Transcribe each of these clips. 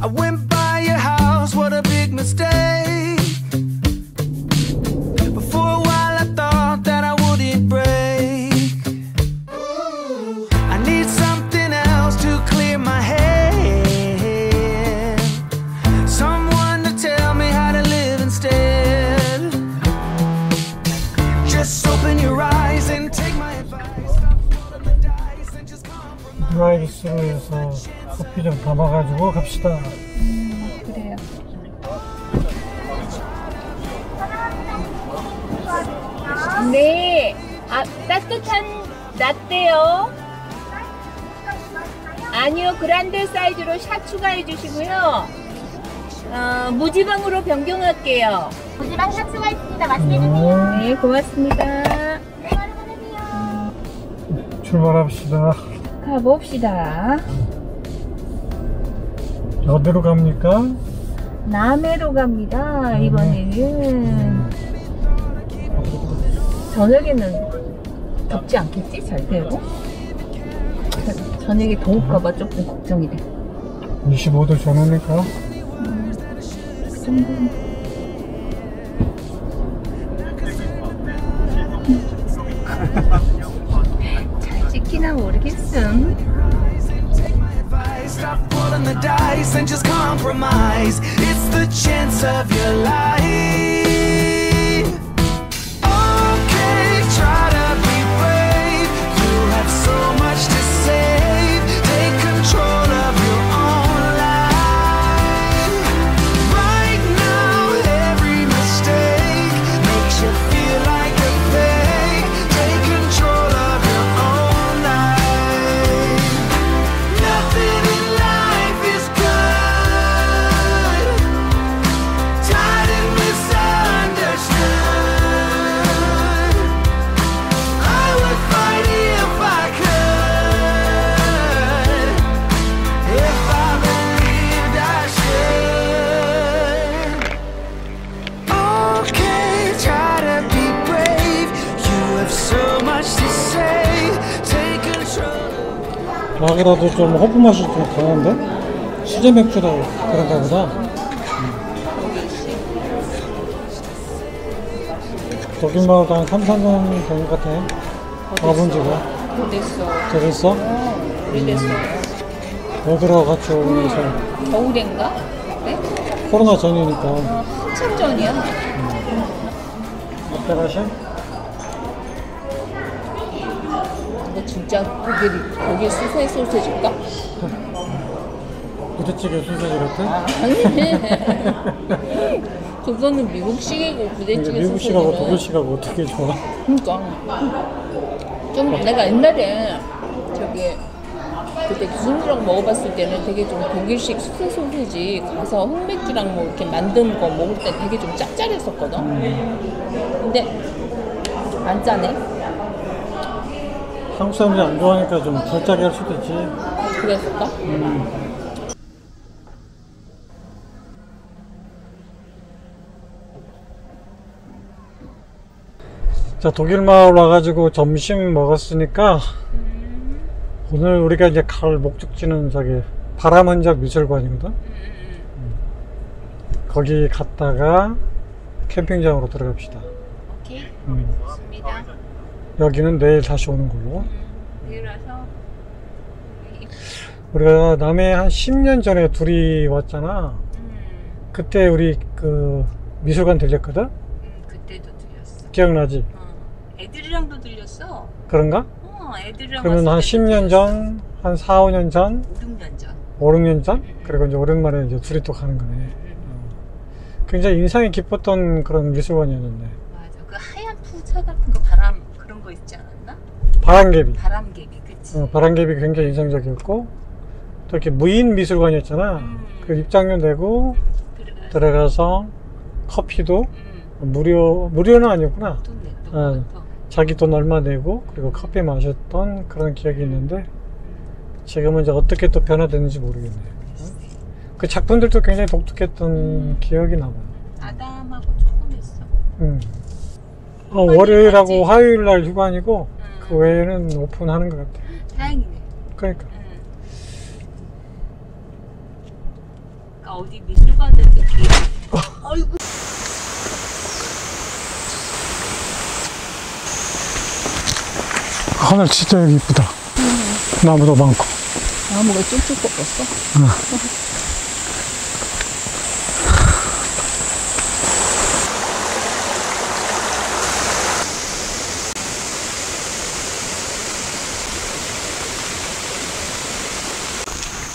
I went by your house, what a big mistake. A while I thought that I wouldn't break. I need something else to clear my head. Someone to tell me how to live instead. Just open your eyes and take my advice. The 커피 좀 담아가지고 갑시다. 그래요. 네. 아, 따뜻한 라떼요. 아니요, 그란데 사이즈로 샷 추가해 주시고요. 어, 무지방으로 변경할게요. 무지방 샷수가 있습니다. 맛있게 드세요. 네, 고맙습니다. 출발합시다. 가봅시다. 어디로 갑니까? 남해로 갑니다. 이번에는 저녁에는 덥지 않겠지? 잘 되고 저- 저녁에 더울까봐 조금 걱정이 돼. 25도 전후니까 그 정도는. 잘 찍히나 모르겠음. And just compromise. It's the chance of your life. 라그라도 좀 허브 맛이 좀 강한데? 수제 맥주라 그런가 보다. 독일 마을도 한 3, 4년 된것 같아. 가본 지가. 됐어. 되겠어? 됐어. 어디로 같이 오면서 겨울인가? 네? 코로나 전이니까 한참 전이야. 앞에 가시? 진짜 독일, 독일 수세 소세지일까? 부대찌개 소세지 같아? 아니. 그거는 미국식이고 그러니까 부대찌개 미국식하고 소세지는. 독일식하고 어떻게 좋아? 그러니까 좀 내가 옛날에 저기 그때 교수님이랑 먹어봤을 때는 되게 좀 독일식 수제 소세지 가서 흑맥주랑 뭐 이렇게 만든 거 먹을 때 되게 좀 짭짤했었거든. 근데 안 짜네. 한국 사람들이 안 좋아하니까 좀 불짜게 할 수도 있지. 그랬을까? 자, 독일 마을 와가지고 점심 먹었으니까 오늘 우리가 이제 갈 목적지는 저기 바람은적 미술관이거든. 음. 거기 갔다가 캠핑장으로 들어갑시다. 오케이. 음. 좋습니다. 여기는 내일 다시 오는 걸로. 내일 와서 우리가 남해 한 10년 전에 둘이 왔잖아. 음, 그때 우리 그 미술관 들렸거든? 음, 그때도 들렸어. 기억나지? 어. 애들이랑도 들렸어. 그런가? 어, 애들이랑 그러면 한 왔을 때도 10년 들렸어. 전, 한 4, 5년 전, 5, 6년 전. 5, 6년 전? 그리고 이제 오랜만에 이제 둘이 또 가는 거네. 어. 굉장히 인상이 깊었던 그런 미술관이었는데. 맞아. 그 하얀 부차 같은 거 바람 그런 거 있지 않았나? 바람개비. 바람개비 그치? 어, 바람개비 굉장히 인상적이었고, 또 이렇게 무인 미술관이었잖아. 음. 그 입장료 내고 들어가서 들어가서 커피도 음, 무료, 무료는 아니었구나. 돈 냈던 어. 자기 돈 얼마 내고 그리고 커피 마셨던 그런 기억이 있는데 지금은 이제 어떻게 또 변화됐는지 모르겠네요. 그 작품들도 굉장히 독특했던 기억이 나봐요. 아담하고 조금했어. 음. 어, 월요일하고? 화요일 날 휴관이고 음. 그 외에는 오픈하는 것 같아. 다행이네. 그러니까 음. 그러니까 어디 미술관에 느낌. 아이고. 하늘 진짜 여기 이쁘다. 나무도 많고. 나무가 쭉쭉 뻗었어.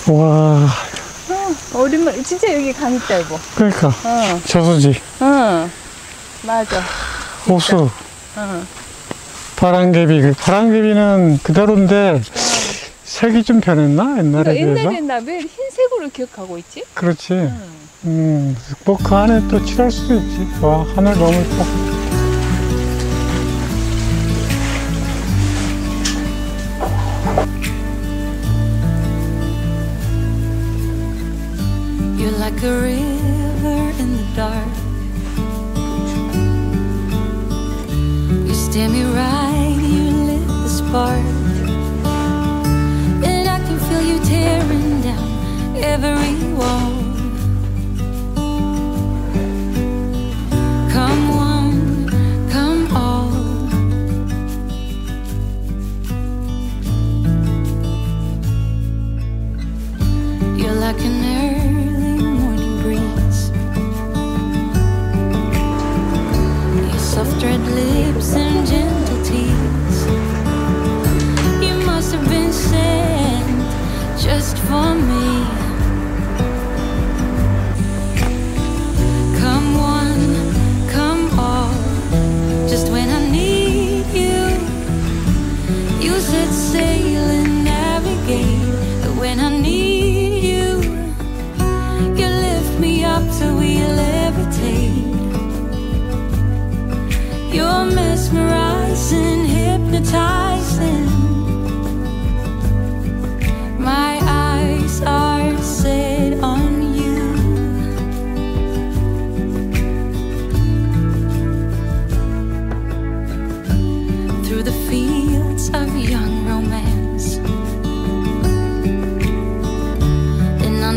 와, 오랜만에 진짜 여기 강 있다 여보. 그러니까 어, 저수지, 어, 맞아. 호수, 어. 파랑개비. 그 파랑개비는 그대로인데 색이 좀 변했나 옛날에 비해서? 옛날에 나왜 흰색으로 기억하고 있지? 그렇지. 음, 뭐그 안에 또 칠할 수도 있지. 와, 하늘 너무 이뻐.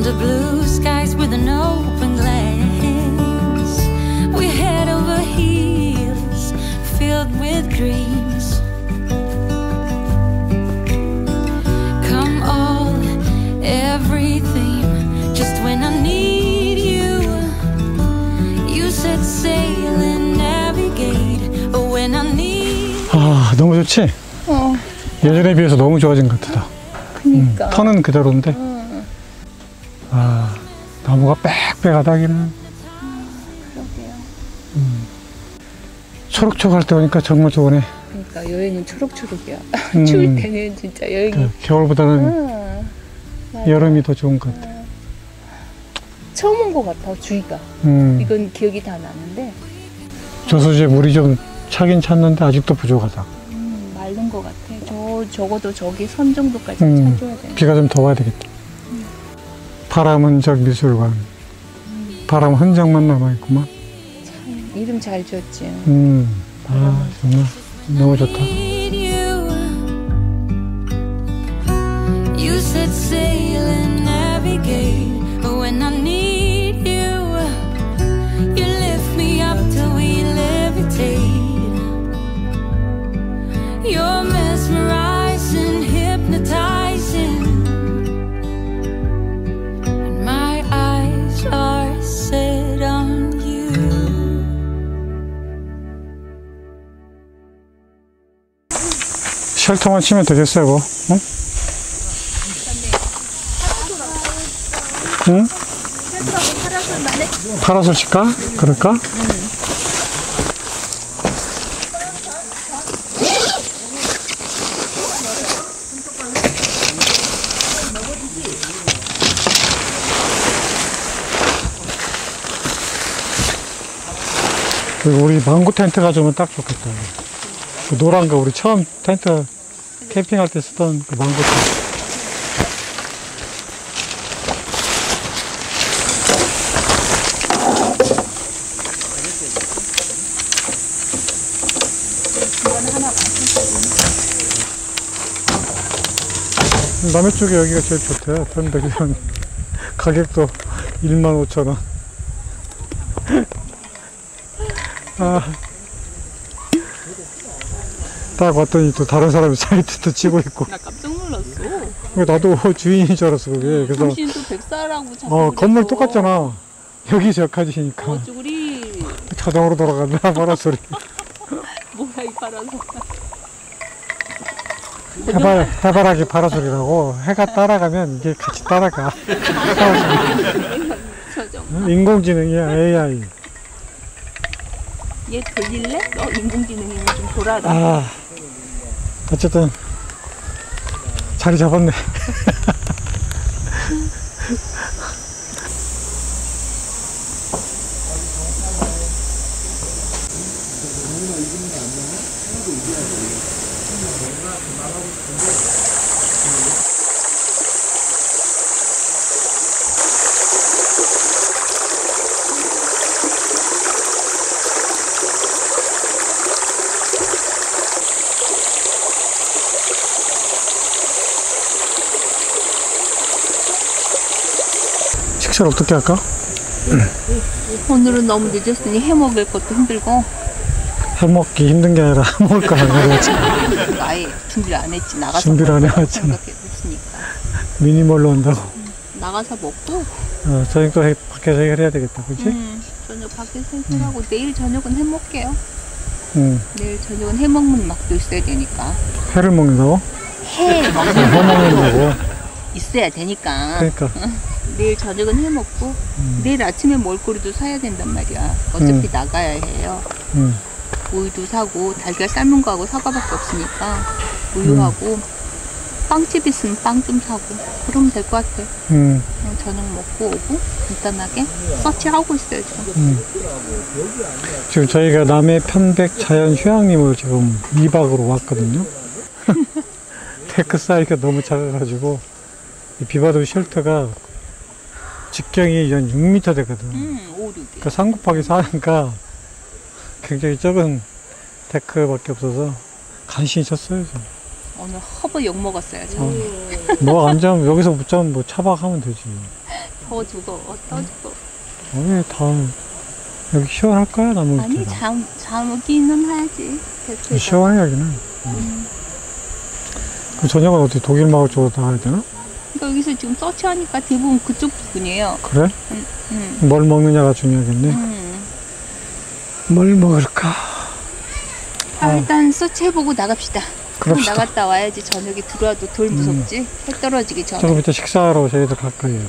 under blue skies with an open glance, we head over heels filled with dreams. Come all, everything, just when I need you. You set sail and navigate when I need. 아, 너무 좋지? 어, 예전에 비해서 너무 좋아진 것 같다. 그니까. 터는 그대로인데. 아, 나무가 빽빽하다기는. 음. 초록초록할 때 오니까 정말 좋으네. 그러니까 여행은 초록초록이야. 음. 추울 때는 진짜 여행이. 그 겨울보다는 응. 맞아. 여름이 더 좋은 것 같아. 처음 온 것 같아 주위가. 음, 이건 기억이 다 나는데 저수지에 물이 좀 차긴 찼는데 아직도 부족하다. 음, 마른 것 같아. 저 적어도 저기 선 정도까지 음, 차줘야 돼. 비가 좀 더 와야 되겠다. 파람은적 미술관. 바람 흔적만 남아있구만. 이름 잘 지었지. 음, 아, 정말 너무 좋다. you. Set sail and navigate 쉘터만 치면 되겠어요, 뭐. 응? 응? 파라솔 칠까? 그럴까? 우리 망고 텐트 가져오면 딱 좋겠다. 그 노란 거 우리 처음 텐트 캠핑할 때 쓰던 그 망고 텐트. 남해 쪽에 여기가 제일 좋대요. 그냥 가격도 1만 5천 원. 아. 딱 왔더니 또 다른 사람이 사이트도 치고 있고. 나 깜짝 놀랐어. 나도 주인인 줄 알았어, 그게. 그래서, 당신 또 백사라고 자꾸 어, 건물 그랬어. 똑같잖아. 여기서 여기까지니까. 어, 쭈구리. 자동으로 돌아간다, 바라소리. 뭐야, 이 파란색. 해발, 해바라기 파라솔이라고 해가 따라가면 이게 같이 따라가. 인공지능이야, AI. 얘 돌릴래? 너 인공지능이면 좀 돌아라. 아, 어쨌든, 자리 잡았네. 식사를 어떻게 할까? 오늘은 너무 늦었으니 해 먹을 것도 힘들고 해먹기 힘든 게 아니라 해먹을 거 아니라 아예 준비를 안 했지 나가서 준비를 안 해왔잖아. 생각했으니까 미니멀로 한다고. 나가서 먹고 어, 저녁도 해- 밖에서 해결해야 되겠다, 그치? 음, 저녁 밖에서 해결하고 내일 저녁은 해 먹게요 응. 내일 저녁은 해 먹는 맛도 있어야 되니까 회를 먹는다고? 해 먹는 해 먹는다고. 있어야 되니까 그러니까. 내일 저녁은 해 먹고 내일 아침에 먹거리도 사야 된단 말이야 어차피 음. 나가야 해요 응. 우유도 사고 달걀 삶은 거하고 사과밖에 없으니까 우유하고 빵집 있으면 빵 좀 사고 그러면 될 것 같아 응. 그냥 저녁 먹고 오고 간단하게 서치하고 있어야죠 응. 지금 저희가 남해 편백 자연 휴양림을 지금 2박으로 왔거든요. 데크 사이즈가 너무 작아가지고 이 비바도 쉘터가 직경이 한 6m 되거든. 음, 5, 6이 그러니까 3 곱하기 4니까 굉장히 적은 데크밖에 없어서 간신히 쳤어요. 지금. 오늘 허브 욕 먹었어요 저 어. 뭐 앉으면 여기서 붙자면 뭐 차박하면 되지. 더워 죽어 더워 죽어 아니 다 여기 시원할까요? 나무 아니 밑에가? 잠, 잠기는 대표가 시원해 여기는. 그 저녁은 어떻게 독일 마을 쪽으로 나가야 되나? 그러니까 여기서 지금 서치하니까 대부분 그쪽 부분이에요 그래? 음, 뭘 먹느냐가 중요하겠네. 음. 뭘 먹을까? 아, 일단 서치해보고 나갑시다 그럽시다. 나갔다 와야지 저녁에 들어와도 덜 무섭지 해 떨어지기 전에 조금 이따 식사하러 저희들 갈 거예요.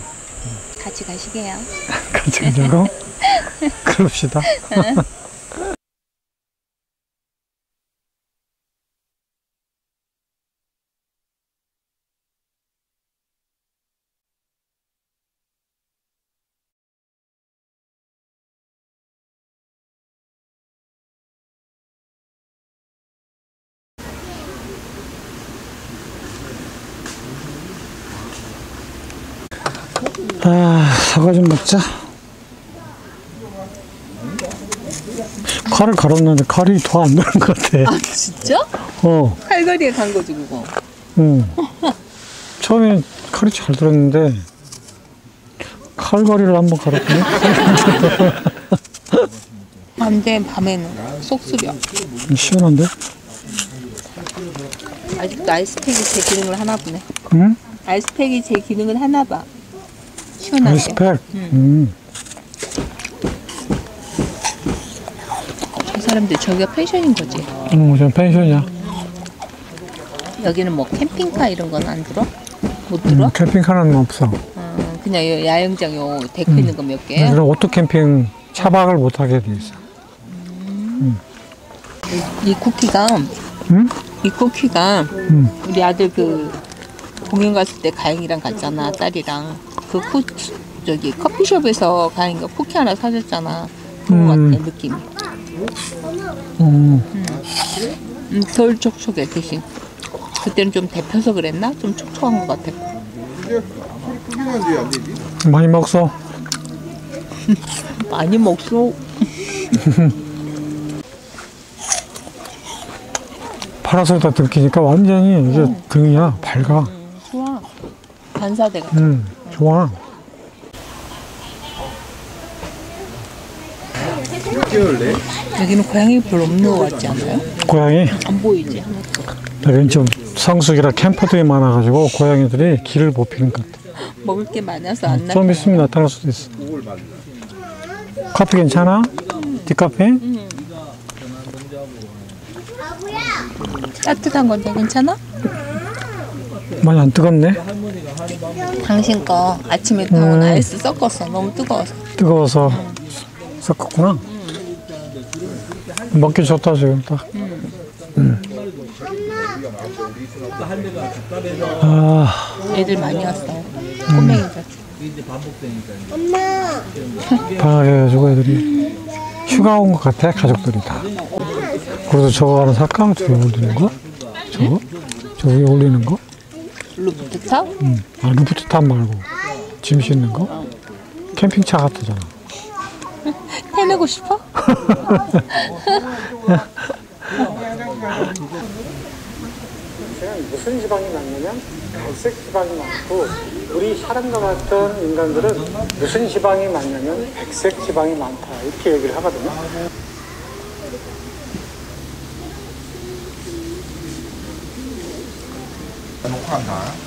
같이 가시게요 같이 가자고? 그럽시다. 아, 사과 좀 먹자. 칼을 갈았는데 칼이 더안 나는 것 같아. 아 진짜? 어, 칼거리에 간 거지 그거 응. 처음엔 칼이 잘 들었는데, 칼걸이를 한번 갈았더니, 안돼 밤에는 속 쓰려 시원한데? 아직도 아이스팩이 제 기능을 하나 보네 응? 아이스팩이 제 기능을 하나 봐 시원하게 아이스팩? 음. 이 사람들 저기가 펜션인 거지 응, 전 펜션이야. 여기는 뭐 캠핑카 이런 건 안 들어? 못 들어? 음, 캠핑카는 없어. 어, 그냥 요 야영장 요 데크 있는 거 몇 개야? 그럼 오토 캠핑 차박을 못 하게 돼 있어. 이 쿠키가 응? 이 쿠키가 응. 우리 아들 그 공연 갔을 때 가영이랑 갔잖아 딸이랑 그 쿠, 저기 커피숍에서 가영이가 쿠키 하나 사줬잖아 그거 음. 같아 느낌이 음. 음, 덜 촉촉해 대신 그때는 좀 데펴서 그랬나? 좀 촉촉한 것 같아 많이 먹어. 많이 먹소 파라솔 다 들키니까 완전히 이제 등이야 밝아. 좋아 반사돼가 음, 좋아. 여기는 고양이 별로 없는 것 같지 않아요? 고양이 안 보이지? 여기는 좀 성수기라 캠퍼들이 많아가지고 고양이들이 길을 못 피는 것 같아. 먹을 게 많아서 안 나. 좀 있으면 나타날 수도 있어. 커피 괜찮아? 디카페? 따뜻한 건데 괜찮아? 많이 안 뜨겁네. 당신 거 아침에 타온 아이스 섞었어. 너무 뜨거워서. 뜨거워서 섞었구나. 먹기 좋다 지금 딱. 음. 아 애들 많이 왔어. 꼬맹이들. 방학해가지고 애들이 휴가 온 것 같아 가족들이 다. 그래도 저거 하나 살까? 저기 올리는 거? 저거? 저 위에 올리는 거? 루프트탑? 응. 아 루프트탑 말고 짐 싣는 거? 캠핑차 같잖아. 해내고 싶어? 무슨 지방이 많냐면 갈색 지방이 많고 우리 사람과 같은 인간들은 무슨 지방이 많냐면 백색 지방이 많다 이렇게 얘기를 하거든요. 看看